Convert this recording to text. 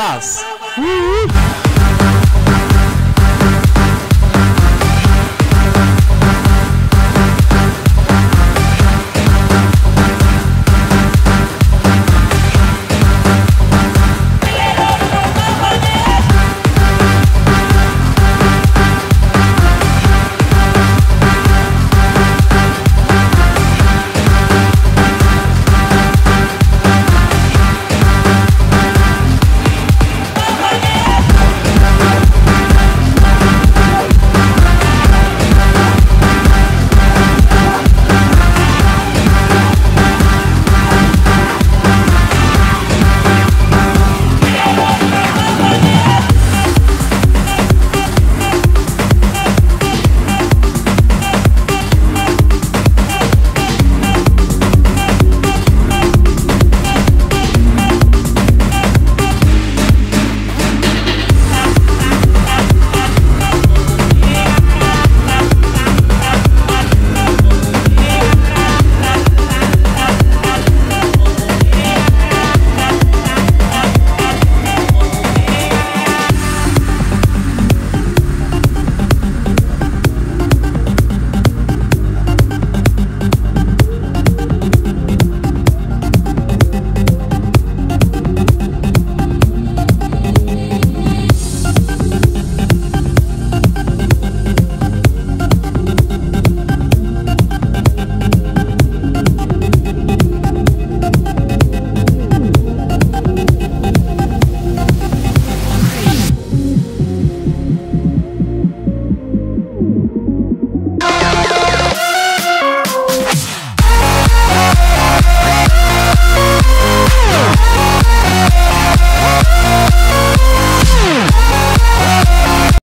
abraço.